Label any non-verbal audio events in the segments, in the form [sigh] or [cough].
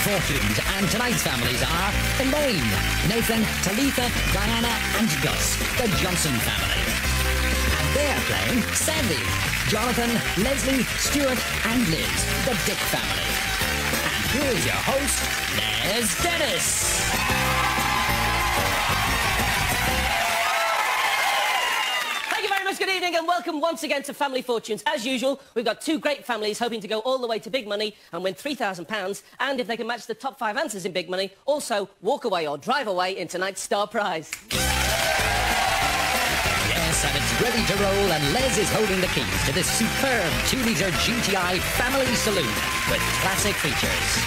Fortunes, and tonight's families are Elaine, Nathan, Talitha, Diana, and Gus, the Johnson family. And they're playing Sandy, Jonathan, Leslie, Stuart, and Liz, the Dick family. And here's your host, Les Dennis. Good evening and welcome once again to Family Fortunes. As usual, we've got two great families hoping to go all the way to big money and win £3,000. And if they can match the top five answers in big money, also walk away or drive away in tonight's star prize. Yes, and it's ready to roll, and Les is holding the keys to this superb 2-litre GTI family saloon with classic features.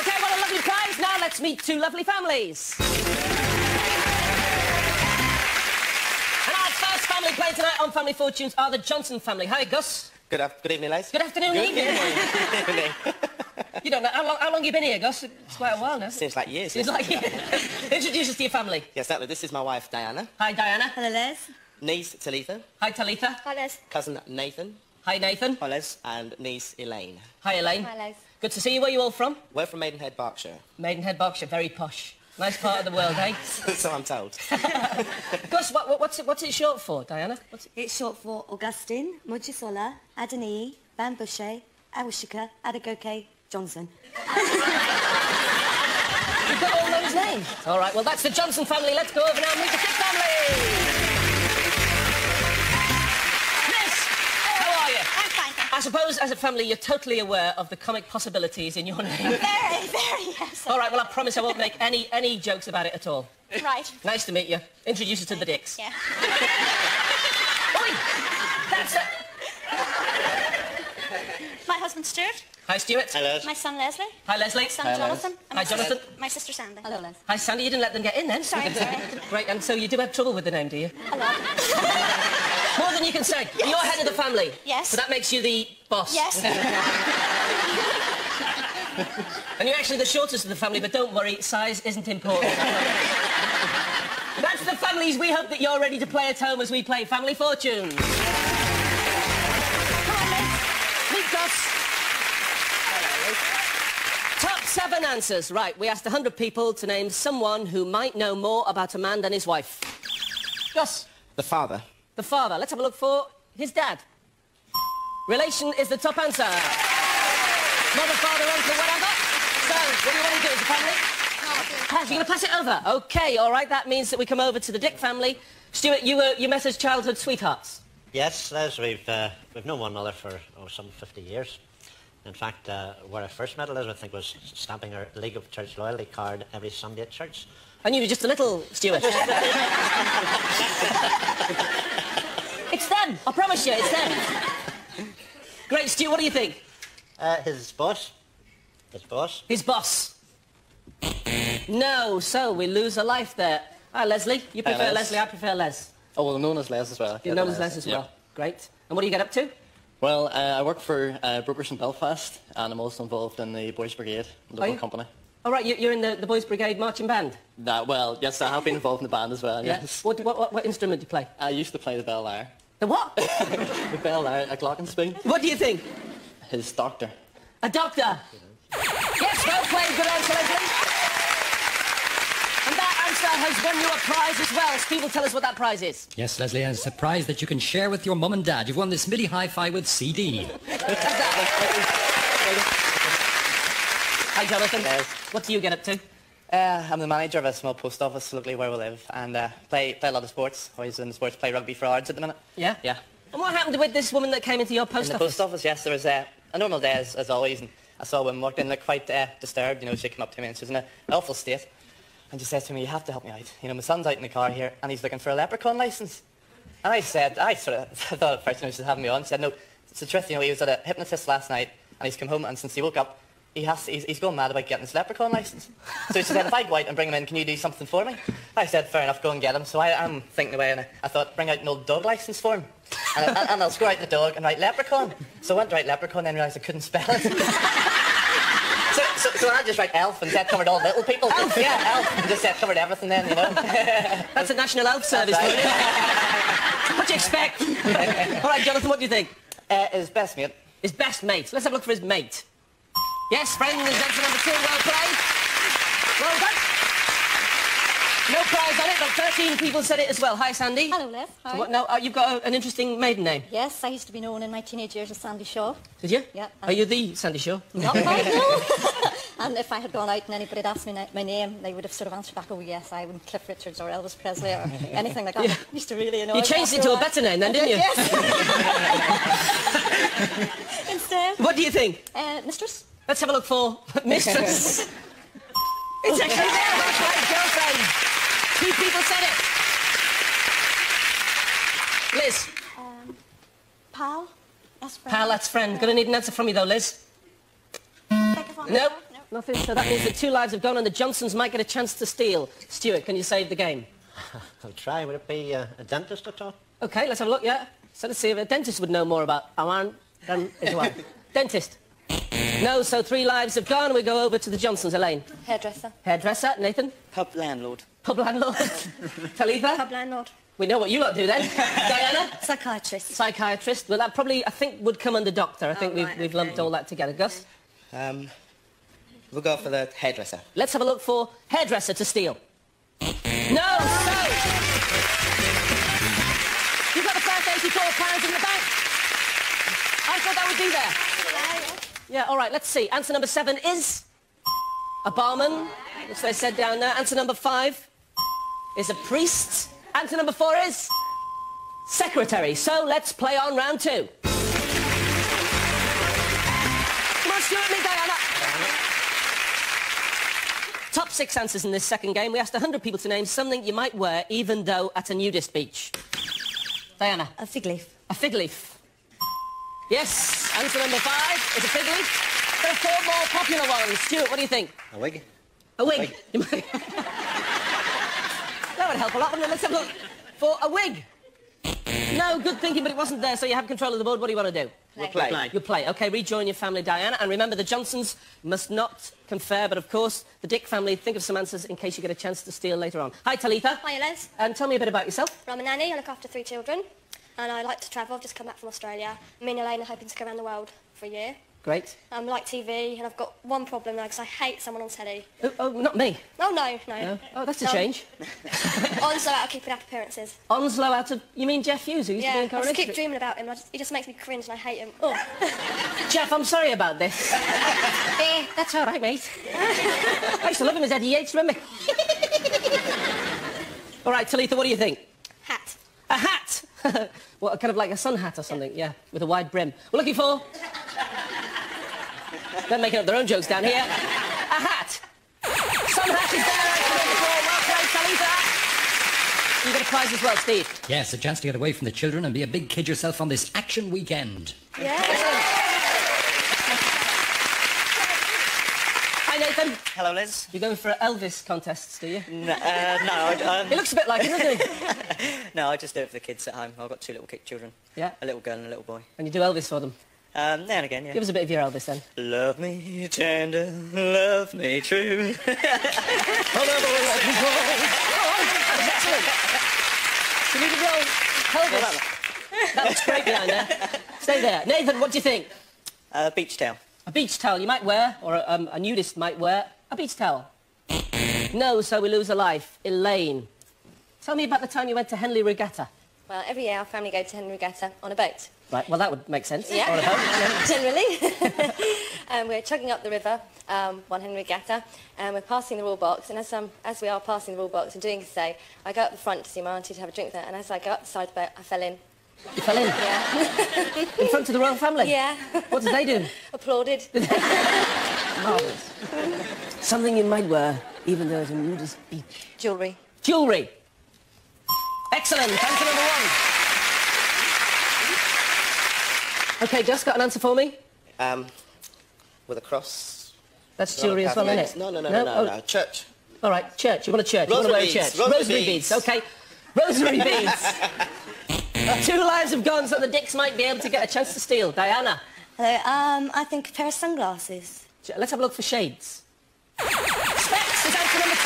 OK, what a lovely prize. Now let's meet two lovely families. Playing tonight on Family Fortunes are the Johnson family. Hi, Gus. Good, af- good evening, Les. Good afternoon, Good evening. evening. [laughs] You don't know, how long, how long you been here, Gus? It's quite a while now. Seems like years. Seems like years. [laughs] Introduce us to your family. Yes, exactly. This is my wife, Diana. Hi, Diana. Hello, Les. Niece, Talitha. Hi, Talitha. Hi, Les. Cousin, Nathan. Hi, Nathan. Hi, Les. And niece, Elaine. Hi, Elaine. Hi, Les. Good to see you. Where are you all from? We're from Maidenhead, Berkshire. Maidenhead, Berkshire. Very posh. Nice part of the world, eh? [laughs] so I'm told. [laughs] Gus, what, what- what's, it, what's it short for, Diana? What's it? It's short for Augustine, Mojisola, Adonai, Bambushe, Awashika, Adagoke, Johnson. [laughs] You've got all those names. All right, well, that's the Johnson family. Let's go over now and meet the Dick family. I suppose, as a family, you're totally aware of the comic possibilities in your name. [laughs] Very, very, yes. all right, well, I promise I won't make any, any jokes about it at all. Right. Nice to meet you. Introduce us to the Dicks. Yeah. [laughs] Oi! That's it. My husband Stuart, Hi, Stuart. Hello. my son Leslie, Hi, Leslie. my son Hi, Les. Jonathan, and Hi, my, Jonathan. Sister, my sister Sandy. Hello, Les. Hi, Sandy. You didn't let them get in then. Sorry, I'm sorry. [laughs] Great, and so you do have trouble with the name, do you? Hello. More than you can say. You're head of the family. Yes. So that makes you the boss. Yes. [laughs] And you're actually the shortest of the family, but don't worry, size isn't important. [laughs] That's the families. We hope that you're ready to play at home as we play Family Fortunes. Come on, Liz. Meet Gus. Top seven answers. Right, we asked 100 people to name someone who might know more about a man than his wife. Gus, The father. The father. Let's have a look for his dad. Relation is the top answer. Mother, father, uncle, whatever. So, what do you want to do as a family? Pass. You're going to pass it over? OK, all right. That means that we come over to the Dick family. Stuart, you, were, you met as childhood sweethearts. Yes, Les, we've, uh, we've known one another for oh, some 50 years. In fact, uh, where I first met Elizabeth, I think, was stamping her League of Church Loyalty card every Sunday at church. I knew you were just a little, Stuart. [laughs] it's them. I promise you, it's them. Great, Stuart, what do you think? Uh, his boss. His boss. His boss. No, so we lose a life there. Hi, Leslie. You Hi, prefer Les. Leslie, I prefer Les. Oh, well, I'm known as Les as well. You're Yeah, known as Les as yeah. well. Great. And what do you get up to? Well, uh, I work for uh, Brokers in Belfast, and I'm also involved in the Boys Brigade, local company. All right, you- you're in the, the Boys Brigade marching band. That, well, yes, I have been involved in the band as well, yes. What, what, what, what instrument do you play? I used to play the bell lyre. The what? [laughs] The bell lyre, a glockenspiel. what do you think? His doctor. A doctor. Yes, well played. Good answer, Leslie. And that answer has won you a prize as well. Steve will tell us what that prize is. Yes, Leslie, and it's a prize that you can share with your mum and dad. You've won this MIDI hi-fi with CD. [laughs] Hi, Jonathan. Yes. What do you get up to? Uh, I'm the manager of a small post office locally where we live and uh, play, play a lot of sports. Always in the sports, play rugby for Ards at the minute. Yeah? Yeah. And what happened with this woman that came into your In post the office? post office, yes, there was uh, a normal day as, as always and I saw a woman walked in, looked quite uh, disturbed, you know, she came up to me and she was in an awful state. And she said to me, you have to help me out. You know, my son's out in the car here and he's looking for a leprechaun licence. And I said, I sort of [laughs] thought at first, you know, she was having me on. She said, no, it's the truth, you know, he was at a hypnotist last night and he's come home and since he woke up, he has to, he's, he's going mad about getting his leprechaun licence. So she said, if I go out and bring him in, can you do something for me? I said, fair enough, go and get him. So I, I'm thinking away and I, I thought, bring out an old dog licence for him. And, I, and I'll score out the dog and write leprechaun. So I went to write leprechaun and then realised I couldn't spell it. [laughs] so, so, so I just write elf and that covered all little people. Elf? Yeah, elf. And just that covered everything then, you know. [laughs] That's a National Health Service. You. what do you expect? [laughs] All right, Jonathan, what do you think? Uh, his best mate. His best mate. Let's have a look for his mate. Yes, friend is answer number two. Well played. Well done. No prize on it, but 13 people said it as well. Hi, Sandy. Hello, Liv. So what, no, uh, you've got a, an interesting maiden name. Yes, I used to be known in my teenage years as Sandy Shaw. Did you? Yeah. Are you the Sandie Shaw? Not [laughs] quite, no. [laughs] and if I had gone out and anybody had asked me na- my name, they would have sort of answered back, oh yes, I am Cliff Richards or Elvis Presley or [laughs] anything like that. Yeah. Used to really annoy You changed it to a better name then, didn't you? Yes. Instead, What do you think? uh, mistress. Let's have a look for [laughs] Mistress. [laughs] it's actually there. That's right, girlfriend. Two people said it. Liz, Pal. That's friend. pal, that's friend. Gonna need an answer from you though, Liz. Beg your pardon? No, nothing. So that means that two lives have gone and the Johnsons might get a chance to steal. Stuart, can you save the game? [laughs] I'll try. Would it be uh, a dentist at all? Okay, let's have a look, yeah. So let's see if a dentist would know more about Awan than as well. dentist. No, so three lives have gone. We go over to the Johnsons, Elaine. Hairdresser. Hairdresser, Nathan. Pub landlord. Pub landlord. [laughs] Talitha. Pub landlord. We know what you lot do then. [laughs] Diana. Psychiatrist. Psychiatrist. Well, that probably, I think, would come under doctor. I think Oh, we've, right, we've okay. lumped all that together. Gus, Um, we'll go for the hairdresser. let's have a look for hairdresser to steal. No, so... You've got the first 84 pounds in the bank. I thought that would be there. Yeah, all right, let's see. Answer number seven is a barman, which they said down there. Answer number five is a priest. Answer number four is secretary. So let's play on round two. Come on, Stuart, me, Diana. Top six answers in this second game. We asked 100 people to name something you might wear even though at a nudist beach. Diana. A fig leaf. A fig leaf. Yes, answer number five is a fig leaf. There are four more popular ones. Stuart, what do you think? A wig? A wig. You might- [laughs] that would help a lot. Let's have a look for a wig. No, good thinking, but it wasn't there, so you have control of the board. What do you want to do? We'll play. You play. Okay, rejoin your family, Diana. And remember, the Johnsons must not confer, but of course, the Dick family, think of some answers in case you get a chance to steal later on. Hi, Talitha. Hi, Les. And tell me a bit about yourself. I'm a nanny. I look after three children. And I like to travel. I've just come back from Australia. Me and Elaine are hoping to go around the world for a year. Great. Um, I like TV, and I've got one problem now because I hate someone on telly. Oh, oh not me. Oh, no, no. No. Oh, that's a No. change. [laughs] Onslow out of keeping up appearances. Onslow out of... You mean Jeff Hughes, who used to be in in I Coronation just keep dreaming about him. I just, he just makes me cringe and I hate him. Oh, Jeff, I'm sorry about this. [laughs] eh, that's all right, mate. I used to love him as Eddie Yates, remember? [laughs] all right, Talitha, what do you think? Hat. [laughs] What, kind of like a sun hat or something, yeah, with a wide brim. We're looking for... [laughs] They're making up their own jokes down here. A hat! Sun hat is there, answer number four. Well played, Talitha. You got a prize as well, Steve. Yes, a chance to get away from the children and be a big kid yourself on this action weekend. Yeah. Hi, Nathan. Hello, Liz. You're going for Elvis contests, do you? No, uh, no, I, He um, [laughs] looks a bit like him, doesn't he? [laughs] no, I just do it for the kids at home. I've got two little kid children. Yeah. A little girl and a little boy. And you do Elvis for them. Um, now and again, yeah. Give us a bit of your Elvis then. Love me tender, love me true. Can you go? Hold on. That looks great behind there. Stay there. Nathan, what do you think? uh, beach towel. A beach towel you might wear, or um, a nudist might wear, a beach towel. No, so we lose a life. Elaine. Tell me about the time you went to Henley Regatta. Well, every year our family go to Henley Regatta on a boat. Right, well, that would make sense. Yeah. On a boat. [laughs] Generally. [laughs] um, we're chugging up the river, um, one Henley Regatta, and we're passing the royal box. And as, um, as we are passing the royal box and doing so, I go up the front to see my auntie to have a drink there. And as I go up the side of the boat, I fell in. You fell in. Yeah. In front of the royal family? yeah. What did they do? [laughs] Applauded. Marvellous. Something you might wear, even though it's a nudist beach. Jewellery. Jewellery. Excellent. Answer number one. Okay, Gus, got an answer for me? Um, with a cross. That's jewellery as well, isn't it? No, no, no, no, no, Oh, no. Church. All right, church. You want a church? you want to wear a Rosary church? beads, rosary beads. Okay, rosary beads. [laughs] Two lives have gone, so the dicks might be able to get a chance to steal. Diana, Hello, um, I think a pair of sunglasses. let's have a look for shades. Specs is out number.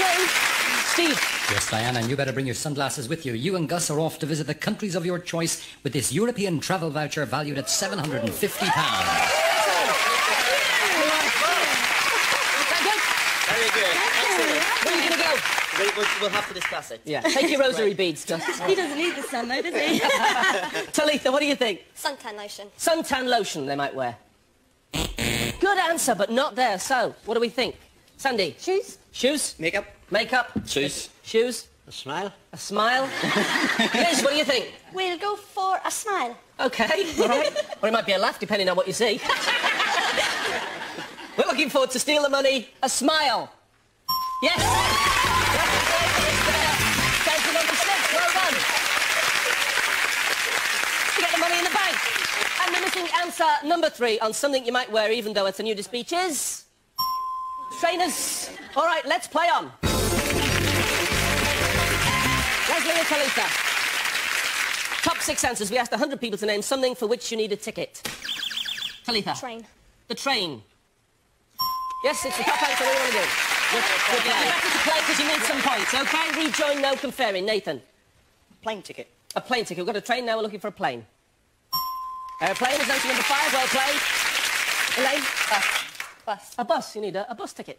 Steve. Yes, Diana, and you better bring your sunglasses with you. You and Gus are off to visit the countries of your choice with this European travel voucher valued at £750. where are you going to go? we'll, have to discuss it. Yeah. Take your rosary right. beads, Gus. [laughs] he doesn't need the sun, though, does he? [laughs] Talitha, what do you think? Suntan lotion. Suntan lotion they might wear. Good answer, but not there. So, what do we think? Sandy? Shoes? Shoes? Makeup. Makeup? Shoes. Shoes? A smile? A smile? [laughs] Liz, what do you think? We'll go for a smile. Okay, [laughs] all right. or it might be a laugh, depending on what you see. [laughs] We're looking forward to Steal the Money, a smile. Yes! Down to number six, well done. You get the money in the bank. And the missing answer, number three, on something you might wear even though it's a nudist beach is... Trainers. All right, let's play on. Leslie and Talitha. Top six answers. We asked 100 people to name something for which you need a ticket. Talitha. Train. The train. Yes, it's the top answer. What do you want to do? Good, good, yeah. You have to play because you need some points, okay? Rejoin, no conferring. Nathan. Plane ticket. A plane ticket. We've got a train now. We're looking for a plane. Airplane is answer number five. Well played. Elaine. Bus. Bus. A bus. You need a, a bus ticket.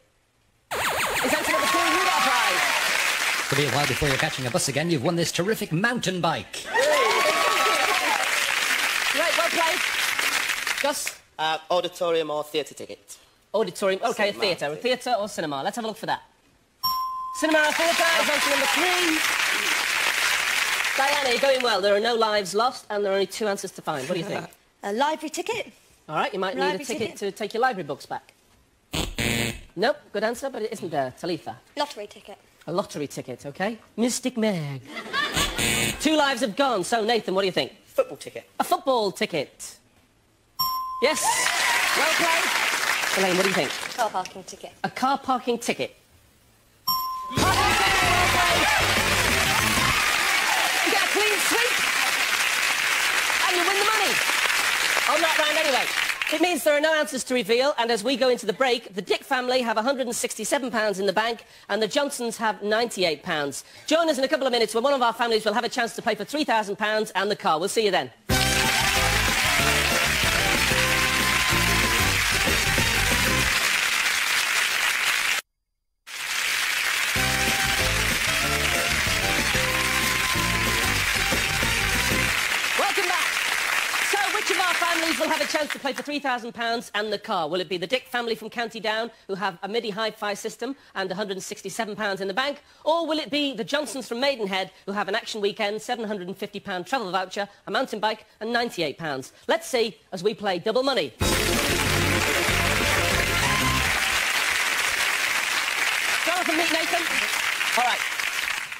Is answer number two. You got a prize. Could be a while before you're catching a bus again. You've won this terrific mountain bike. Right, well played. Gus. Uh, auditorium or theatre ticket. Auditorium. Okay, Cinema. theatre. A theatre or cinema. Let's have a look for that. Cinema or theatre is answer number three. Diana, you're going well. There are no lives lost and there are only two answers to find. What do you think? [laughs] a library ticket? All right, you might need a ticket ticket. to take your library books back. nope, good answer, but it isn't there. Talitha. Lottery ticket. A lottery ticket, okay? Mystic Meg. Two lives have gone, so Nathan, what do you think? Football ticket. A football ticket. Yes. Well played. Elaine, what do you think? Car parking ticket. A car parking ticket. Parking ticket, well played. You get a clean sweep. And you win the money. On that round anyway. It means there are no answers to reveal, and as we go into the break, the Dick family have £167 in the bank, and the Johnsons have £98. Join us in a couple of minutes when one of our families will have a chance to play for £3,000 and the car. We'll see you then. For £3,000 and the car? Will it be the Dick family from County Down, who have a MIDI hi-fi system and £167 in the bank? Or will it be the Johnsons from Maidenhead, who have an action weekend, £750 travel voucher, a mountain bike and £98? Let's see as we play double money. Jonathan, meet Nathan. All right.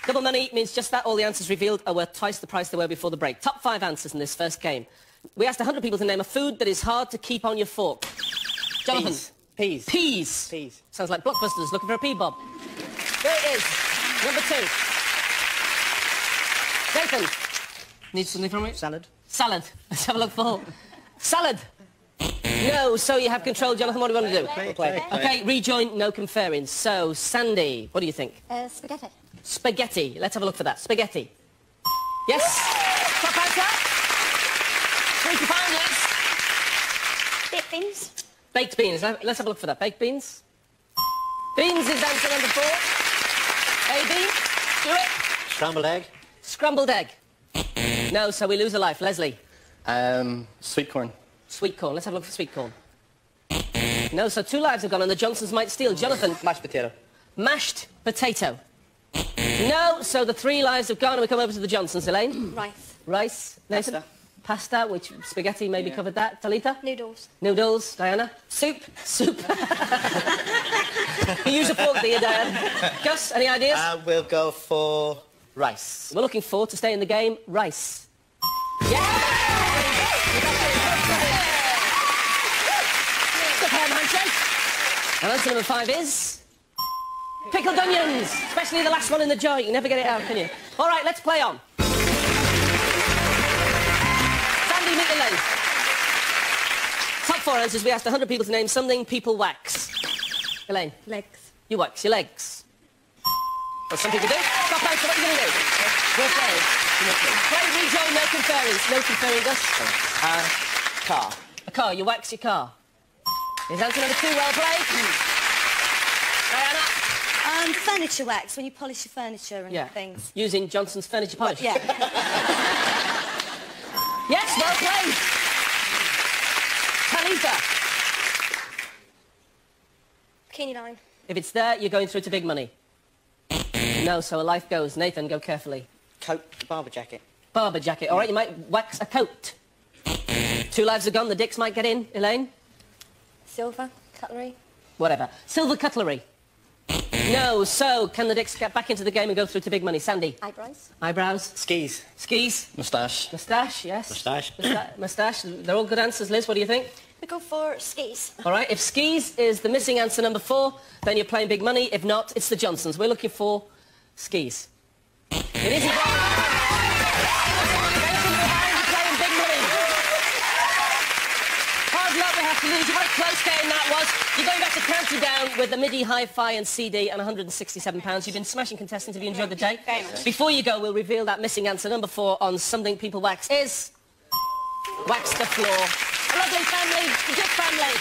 Double money means just that. All the answers revealed are worth twice the price they were before the break. Top five answers in this first game. We asked 100 people to name a food that is hard to keep on your fork. Jonathan. Peas. Peas. Peas. Peas. Sounds like Blockbusters looking for a pea bob. There it is. Number two. Nathan. Need something from me? Salad. Salad. [laughs] Let's have a look for salad. No, so you have control, Jonathan. What do you want to do? Play, play. Okay, rejoin, no conferring. So, Sandy, what do you think? Uh, spaghetti. Spaghetti. Let's have a look for that. Spaghetti. Yes. Top answer. Three to find yes. Baked beans. Baked beans. Let's have a look for that. Baked beans. Beans is answer number four. A, B. Do it. Scrambled egg? Scrambled egg. No, so we lose a life. Leslie. Um, sweet corn. Sweet corn. Let's have a look for sweet corn. No, so two lives have gone and the Johnsons might steal. Jonathan. Mashed potato. Mashed potato. No, so the three lives have gone and we come over to the Johnsons. Elaine. Rice. Rice. Nathan. Pasta. Pasta, which spaghetti maybe covered that. Talitha. Noodles. Noodles. Diana. Soup. Soup. [laughs] you use a fork, do you, Diana? Gus, any ideas? Uh, we'll go for rice. We're looking forward to stay in the game. Rice. Yeah! Good hand handshake. And answer number five is... Pickled onions, especially the last one in the jar. You can never get it out, can you? All right, let's play on. Top four answers. We asked 100 people to name something people wax. Elaine, Legs. you wax your legs. Well, some people do. Top answer, what are you going to do? We're playing. Play, rejoin, no conferring. No conferring, Gus. Uh, car. A car, you wax your car. Is answer number two well played? Diana? Um, Um, furniture wax, when you polish your furniture and Yeah. things. Using Johnson's furniture polish. Yeah. [laughs] Yes, well played. 29. If it's there, you're going through to big money. no, so a life goes. Nathan, go carefully. Coat, barber jacket. Barbour jacket. All right, you might wax a coat. Two lives are gone. The dicks might get in. Elaine? Silver cutlery. Whatever. Silver cutlery. No, so can the dicks get back into the game and go through to big money? Sandy? Eyebrows. Eyebrows. Skis. Skis. Moustache. Moustache, yes. Moustache. Moustache. They're all good answers, Liz. What do you think? We go for skis. All right, if skis is the missing answer number four, then you're playing big money. If not, it's the Johnsons. We're looking for skis. It is a Anything behind, you're playing big money. Hard luck have to lose. What a close game that was. You're going back to County Down with the MIDI Hi-Fi and CD and £167. You've been smashing contestants. Have you enjoyed the day? Before you go, we'll reveal that missing answer number four on Something People Wax is... Wax the floor. A lovely family, a good family.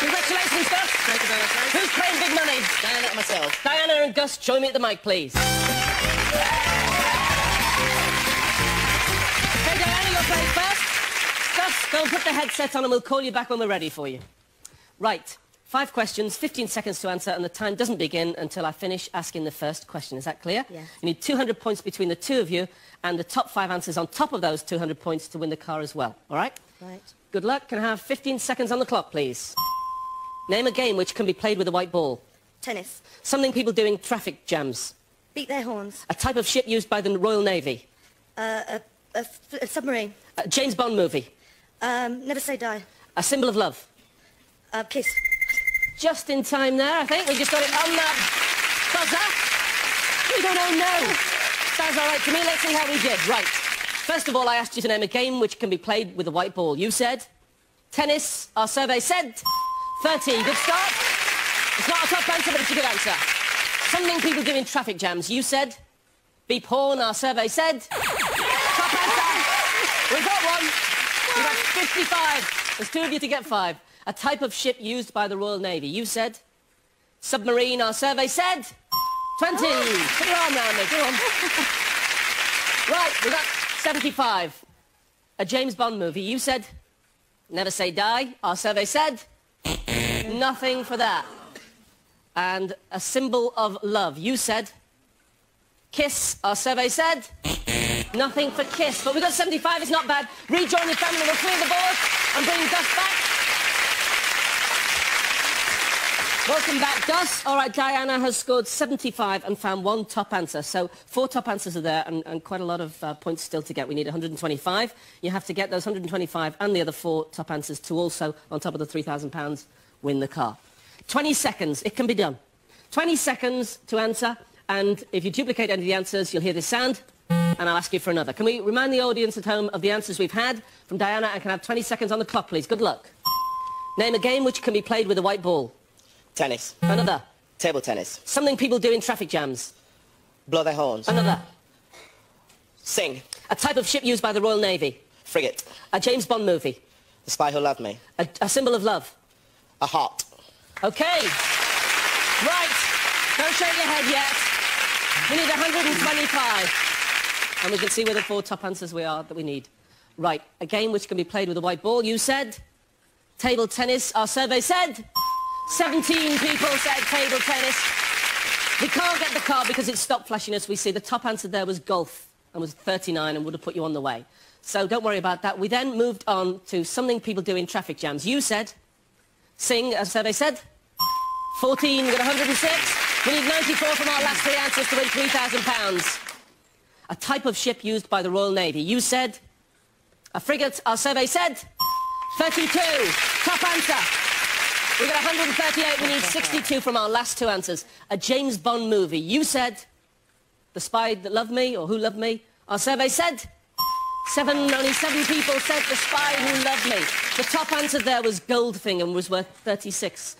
Congratulations, Gus. Thank you very much, mate. Who's playing big money? Diana and myself. Diana and Gus, join me at the mic, please. Okay, Diana, you're playing first. Gus, go and put the headset on and we'll call you back when we're ready for you. Right. Five questions, 15 seconds to answer, and the time doesn't begin until I finish asking the first question. Is that clear? Yes. You need 200 points between the two of you, and the top five answers on top of those 200 points to win the car as well. All right? Right. Good luck. Can I have 15 seconds on the clock, please? Name a game which can be played with a white ball. Tennis. Something people do in traffic jams. Beat their horns. A type of ship used by the Royal Navy. Uh, a, a a submarine. A James Bond movie. Um, never say die. A symbol of love. Uh, kiss. Just in time there, I think. We just got it on that buzzer. We don't know no. Sounds all right to me. Let's see how we did. Right. First of all, I asked you to name a game which can be played with a white ball. You said tennis. Our survey said 30. Good start. It's not a top answer, but it's a good answer. Something people do in traffic jams. You said beep horn. Our survey said top answer. We got one. We got 55. There's two of you to get five. A type of ship used by the Royal Navy. You said submarine. Our survey said 20. Ah! Put your arm round me. Go on. [laughs] right, we got 75. A James Bond movie. You said Never Say Die. Our survey said nothing for that. And a symbol of love. You said kiss. Our survey said nothing for kiss. But we got 75. It's not bad. Rejoin your family. We'll clear the board and bring Gus back. Welcome back, Gus. All right, Diana has scored 75 and found one top answer. So four top answers are there and, and quite a lot of uh, points still to get. We need 125. You have to get those 125 and the other four top answers to also, on top of the £3,000, win the car. 20 seconds. It can be done. 20 seconds to answer. And if you duplicate any of the answers, you'll hear this sound. And I'll ask you for another. Can we remind the audience at home of the answers we've had from Diana? And can I have 20 seconds on the clock, please? Good luck. Name a game which can be played with a white ball. Tennis. Another. Table tennis. Something people do in traffic jams. Blow their horns. Another. Sing. A type of ship used by the Royal Navy. Frigate. A James Bond movie. The spy who loved me. A, a symbol of love. A heart. Okay. Right. Don't shake your head yet. We need 125. And we can see where the four top answers we are that we need. Right. A game which can be played with a white ball. You said table tennis. Our survey said 17 people said table tennis. We can't get the car because it's stopped flashing us. We see the top answer there was golf and was 39 and would have put you on the way. So don't worry about that. We then moved on to something people do in traffic jams. You said sing, as survey said. 14, we got 106. We need 94 from our last three answers to win £3,000. A type of ship used by the Royal Navy. You said a frigate. Our survey said 32. Top answer. We got 138. We need 62 from our last two answers. A James Bond movie. You said The Spy That Loved Me or Who Loved Me. Our survey said seven. Only seven people said The Spy Who Loved Me. The top answer there was Goldfinger and was worth 36.